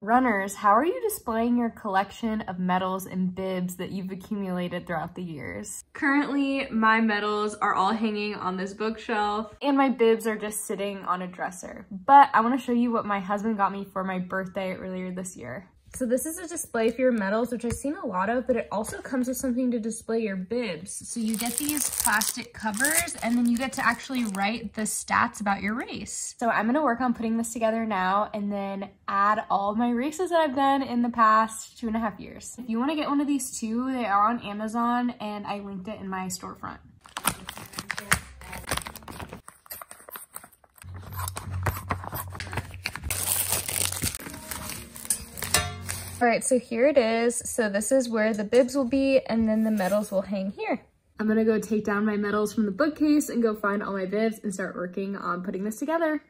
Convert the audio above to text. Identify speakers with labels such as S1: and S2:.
S1: Runners, how are you displaying your collection of medals and bibs that you've accumulated throughout the years?
S2: Currently, my medals are all hanging on this bookshelf.
S1: And my bibs are just sitting on a dresser. But I want to show you what my husband got me for my birthday earlier this year.
S2: So this is a display for your medals, which I've seen a lot of, but it also comes with something to display your bibs. So you get these plastic covers and then you get to actually write the stats about your race.
S1: So I'm gonna work on putting this together now and then add all my races that I've done in the past two and a half years. If you wanna get one of these too, they are on Amazon and I linked it in my storefront.
S2: All right, so here it is. So this is where the bibs will be and then the medals will hang here.
S1: I'm gonna go take down my medals from the bookcase and go find all my bibs and start working on putting this together.